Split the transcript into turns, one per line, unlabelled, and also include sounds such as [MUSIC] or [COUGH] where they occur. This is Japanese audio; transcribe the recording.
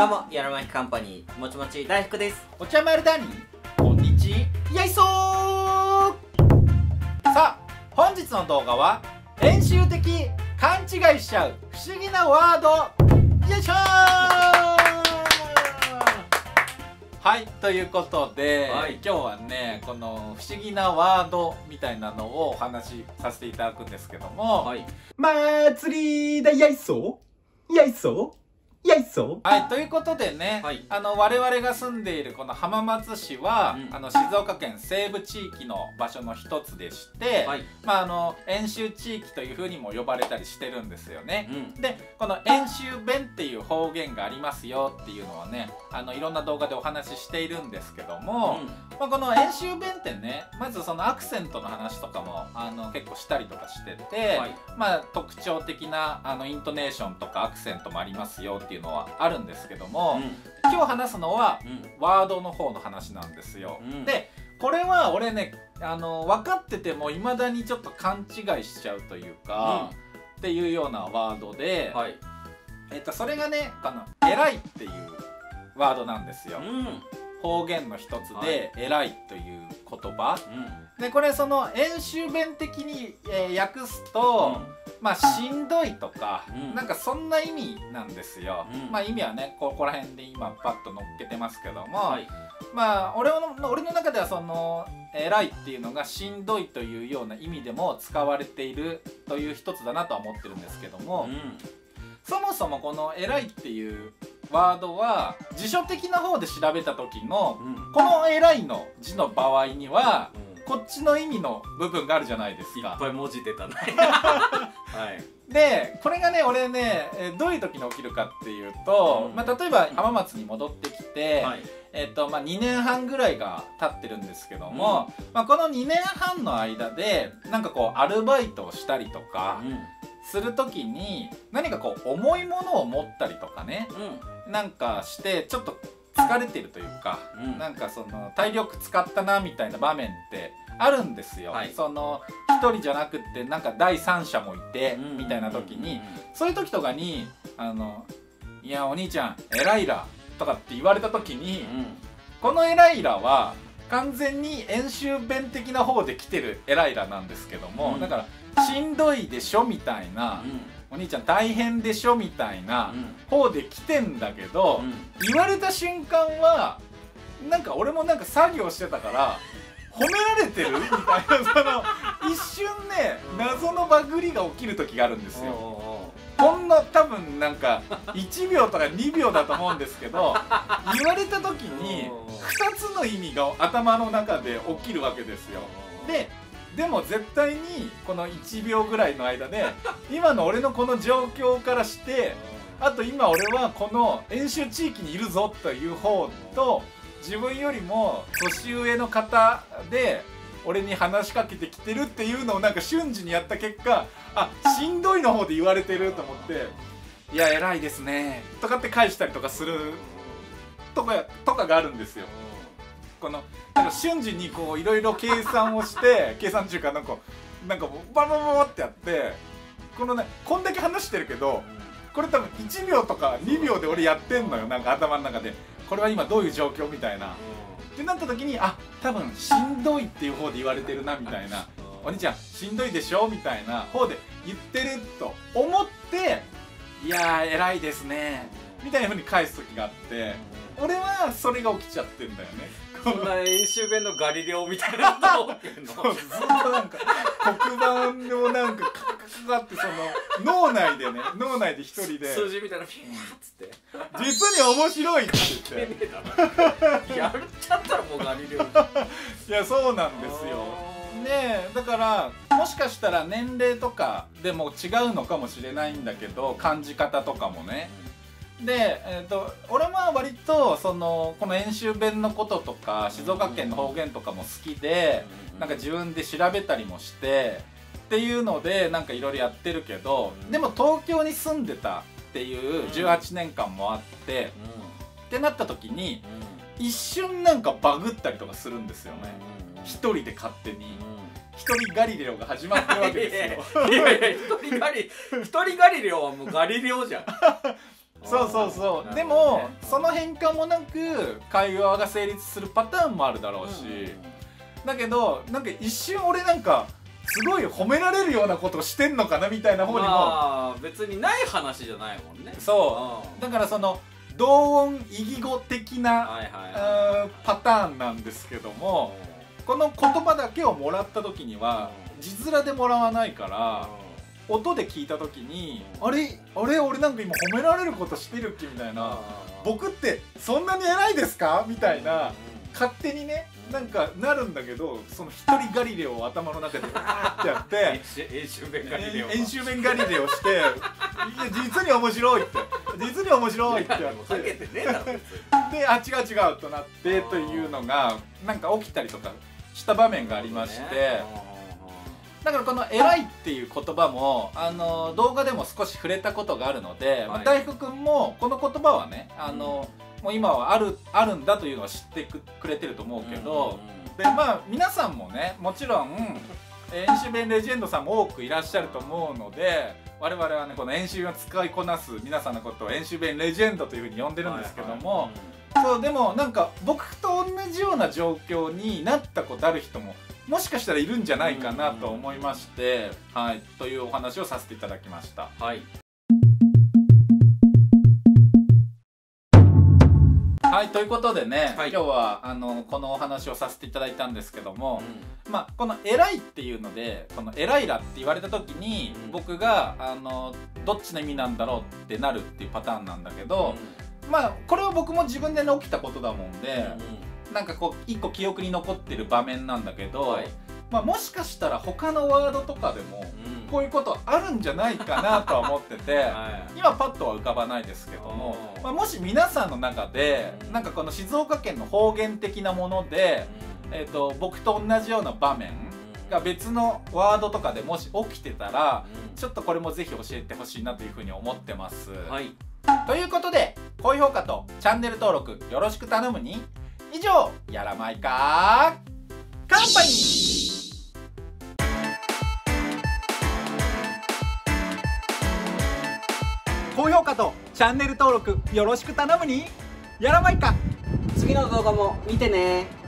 どうも、やらまきカンパニー、もちもち大福です。
お茶丸だにこんにちやいそー。さあ本日の動画は練習的勘違いしちゃう不思議なワード。よいしょー。はいということで、
はい。
今日はねこの不思議なワードみたいなのをお話しさせていただくんですけども、
い。
祭りだ。やいそう。やいそうやいそう
はい、ということでね、
はい
あの我々が住んでいるこの浜松市は、
うん
あの静岡県西部地域の場所の一つでして、
はい。
まああの演習地域というふうにも呼ばれたりしてるんですよね。
うん。
でこの演習弁っていう方言がありますよっていうのはねあのいろんな動画でお話ししているんですけども、まあ、この演習弁ってねまずそのアクセントの話とかもあの結構したりとかしてて、
はい。
まあ、特徴的なあのイントネーションとかアクセントもありますよっていうのはあるんですけども、今日話すのは
うん。
ワードの方の話なんですよ。
うん
でこれは俺ねあの分かっててもいまだにちょっと勘違いしちゃうというか、っていうようなワードで、
はい。
えっと、それがねこの「偉い」っていうワードなんですよ。
うん。
方言の一つで「偉い」という言葉。
うん。
でこれその演習弁的に、えー訳すと、まあしんどいとか、
うん
なんかそんな意味なんですよ、
うん
まあ意味はねここら辺で今パッと乗っけてますけども、
はい。
まあ俺の俺の中ではその偉いっていうのがしんどいというような意味でも使われているという一つだなとは思ってるんですけども、そもそもこの偉いっていうワードは辞書的な方で調べた時の
うん。
この偉いの字の場合には
うん。
こっちの意味の部分があるじゃないですか。
いっぱい文字出たね。[LAUGHS] はい。
でこれがね俺ねえーどういう時に起きるかっていうと、
うん
まあ、例えば浜松に戻ってきて、
はい。
えっとまあ、2年半ぐらいが経ってるんですけども、まあ、この2年半の間でなんかこうアルバイトをしたりとかする時に何かこう重いものを持ったりとかね
うん。
なんかしてちょっと疲れてるというか、
うん。
なんかその体力使ったなみたいな場面ってあるんですよ。
はい
その一人じゃなくってなんか第三者もいて、
うん
みたいな時に、そういう時とかに「あのいやお兄ちゃん偉いら」とかって言われた時に、
うん。
この偉いらは完全に演習弁的な方で来てる偉いらなんですけども、
うん
だからしんどいでしょみたいな、お兄ちゃん大変でしょみたいな方で来てんだけど、言われた瞬間はなんか俺もなんか作業してたから褒められてる？みたいな [LAUGHS] その一瞬ね謎のバグりが起きる時があるんですよ。ほんの多分なんか1秒とか2秒だと思うんですけど言われた時に2つの意味が頭の中で起きるわけですよ。ででも絶対にこの1秒ぐらいの間で [LAUGHS] 今の俺のこの状況からしてあと今俺はこの演習地域にいるぞという方と自分よりも年上の方で俺に話しかけてきてるっていうのをなんか瞬時にやった結果あしんどいの方で言われてると思って「いや偉いですね」とかって返したりとかするとかとかがあるんですよ。このなんか瞬時にこういろいろ計算をして [LAUGHS] 計算中かなんかなんかババババってやってこのねこんだけ話してるけどこれ多分1秒とか2秒で俺やってんのよなんか頭の中で。これは今どういう状況みたいな。ってなった時にあ多分しんどいっていう方で言われてるなみたいな。お兄ちゃんしんどいでしょみたいな方で言ってると思っていやー偉いですねみたいな風に返す時があって俺はそれが起きちゃってんだよね。
そんな演習弁のガリレオみたいなことが起きるの？[LAUGHS]
そうずっとなんか黒板をなんかカカカカってその脳内でね脳内で一人で。
数字みたいなピューッつって。
実に面白いって言って。
やるっちゃったらもうガリレオ。だ [LAUGHS]
いやそうなんですよ。ねだからもしかしたら年齢とかでも違うのかもしれないんだけど感じ方とかもねで、えー、と俺は割とそのこの演習弁のこととか静岡県の方言とかも好きでなんか自分で調べたりもしてっていうのでなんかいろいろやってるけどでも東京に住んでたっていう18年間もあってってなった時に一瞬なんかバグったりとかするんですよね。一人で勝手に。一人ガリレオが始まってるわけですよ。
いやいや一人ガリ一人ガリレオはもうガリレオじゃん [LAUGHS]
そうそうそう、
うん
でもその変換もなく会話が成立するパターンもあるだろうし、だけどなんか一瞬俺なんかすごい褒められるようなことをしてんのかなみたいな方にも、
まあ別にない話じゃないもんね。
そう。だからその同音異義語的な、パターンなんですけどもこの言葉だけをもらった時には字面でもらわないから音で聞いた時にあれあれ俺なんか今褒められることしてるっけみたいな。僕ってそんなに偉いですか？みたいな。勝手にねなんかなるんだけどその一人ガリレオを頭の中でわーってやって。[LAUGHS]
演習弁ガリレオ
演習弁ガリレオして「いや実に面白い」って「実に面白い」ってやって。であ違う違うとなってというのがなんか起きたりとかした場面がありましてだからこの「偉い」っていう言葉もあの動画でも少し触れたことがあるので、まあ
はい。
大福君もこの言葉はねあの、もう今はあるあるんだというのは知ってくくれてると思うけど、でまあ皆さんもねもちろん演習弁レジェンドさんも多くいらっしゃると思うので我々はねこの演習を使いこなす皆さんのことを演習弁レジェンドというふうに呼んでるんですけども、そうでもなんか僕と同じような状況になったことある人ももしかしたらいるんじゃないかなと思いまして、はいというお話をさせていただきました。
はい。
はいということでね、
はい。
今日はあのこのお話をさせていただいたんですけども、まあ、この「偉い」っていうのでこの「偉いら」って言われた時に、
うん。
僕があのどっちの意味なんだろうってなるっていうパターンなんだけど、まあこれは僕も自分でね起きたことだもんで、なんかこう一個記憶に残ってる場面なんだけど、
はい。
まあ、もしかしたら他のワードとかでもこういうことあるんじゃないかなとは思ってて。[LAUGHS] 今パッとは浮かばないですけどもまあ、もし皆さんの中で
うん。
なんかこの静岡県の方言的なもので、えー、と僕と同じような場面が別のワードとかでもし起きてたらちょっとこれもぜひ教えてほしいなというふうに思ってます。
はい。
ということで高評価とチャンネル登録よろしく頼むに以上やらまいか。カンパニー
高評価とチャンネル登録よろしく頼むに。やらまいか。
次の動画も見てね。